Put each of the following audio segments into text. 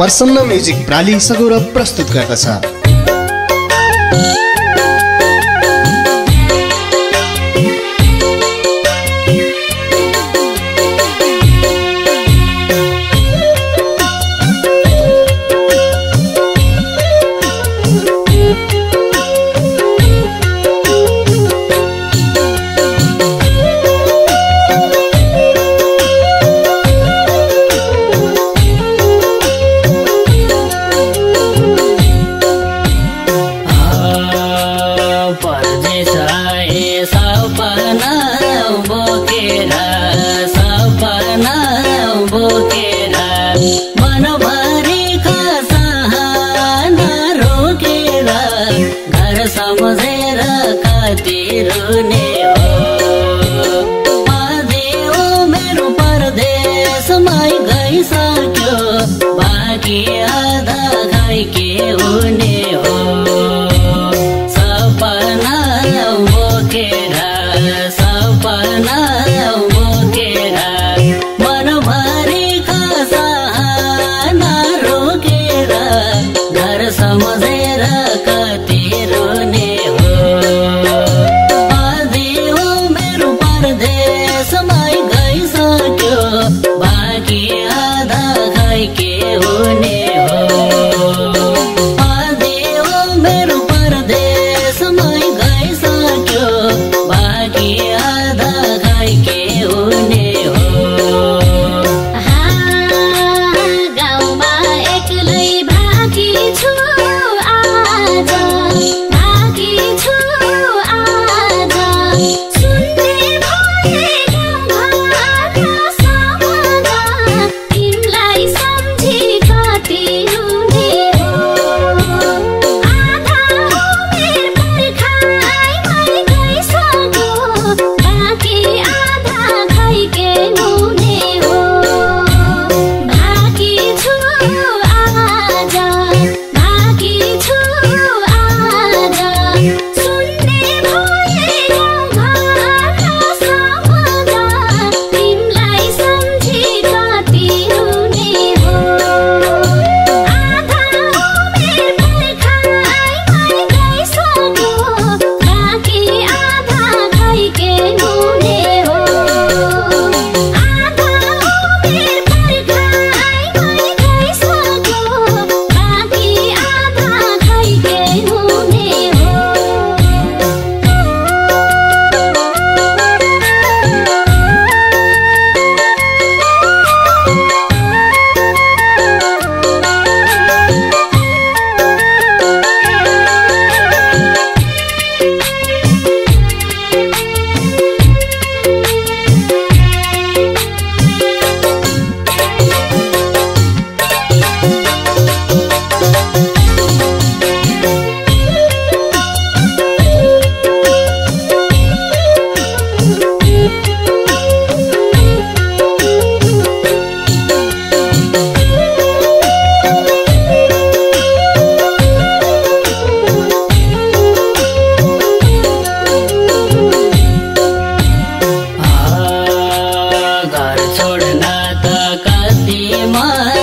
प्रसन्न म्युजिक प्राली सगौरव प्रस्तुत गर्दछ। हेर्ने महादेव मेरो परदेशमा गइसक्यो बाकि आधा खाइ के हुने हो सपना बोकेर सपना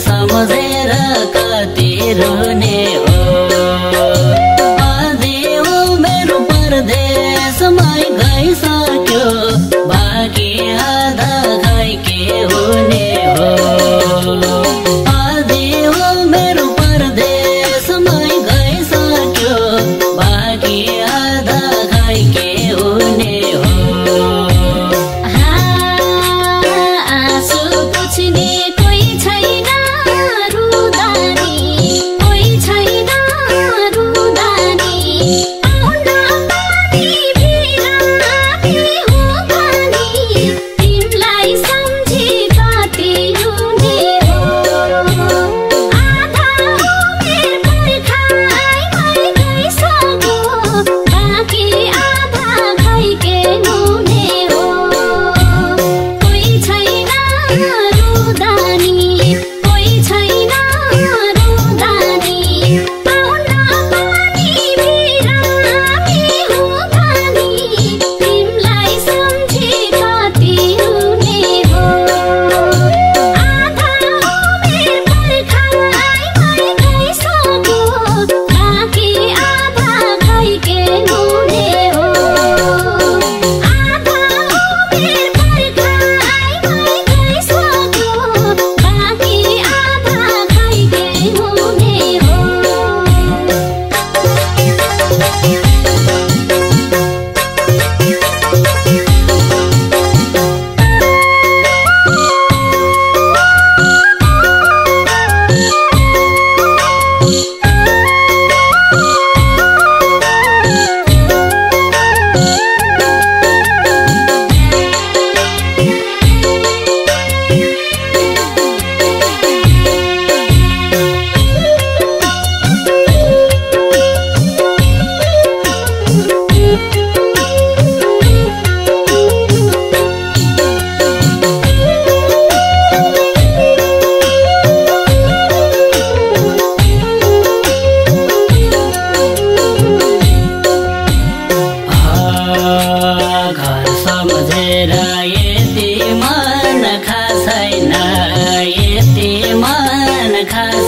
सम्झेर कति रुने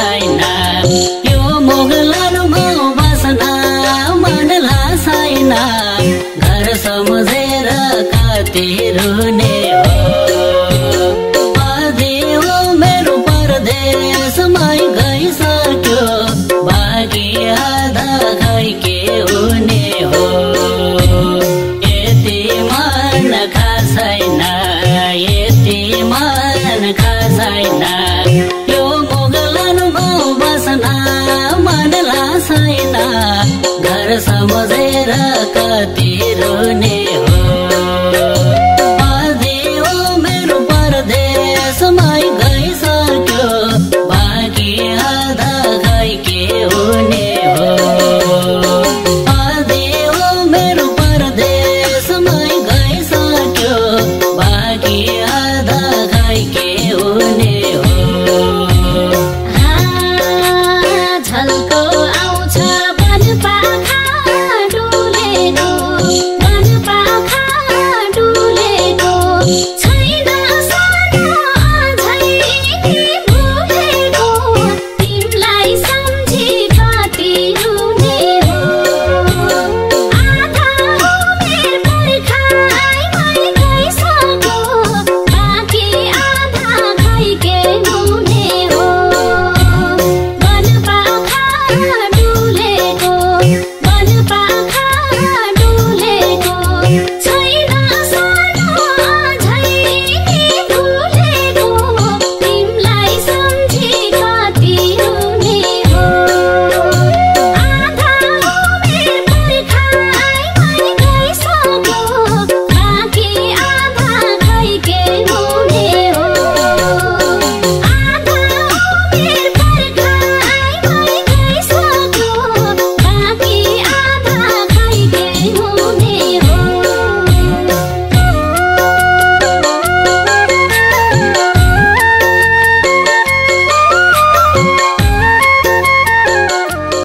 छैन यो मोगलहरूमा बस्न मनला छैन घर सम्झेर कति रुने हो परदेव मेरो परदेशमै गइसक्यो भाग्य मजेर कति रोने